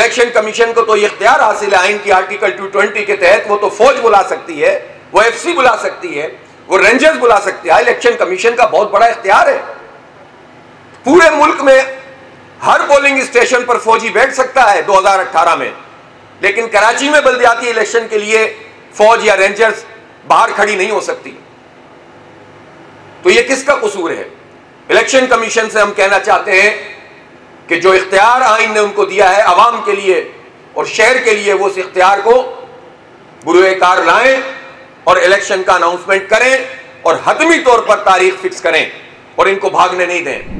Election commission को तो इख्तियार हासिल है आइन की आर्टिकल 220 के तहत वो तो फौज बुला सकती है, वो एफसी बुला सकती है, वो रेंजर्स बुला सकती है। इलेक्शन कमीशन का बहुत बड़ा इख्तियार है। पूरे मुल्क में हर पोलिंग स्टेशन पर फौजी बैठ सकता है 2018 में। लेकिन कराची में बल्दियाती इलेक्शन के लिए फौज या रेंजर्स बाहर खड़ी नहीं हो सकती। तो ये किसका कसूर है? इलेक्शन कमीशन से हम कहना चाहते हैं कि जो इख्तियार आइन ने उनको दिया है आवाम के लिए और शहर के लिए, वो उस इख्तियार को बुरुकार लाएँ और इलेक्शन का अनाउंसमेंट करें और हतमी तौर पर तारीख फिक्स करें और इनको भागने नहीं दें।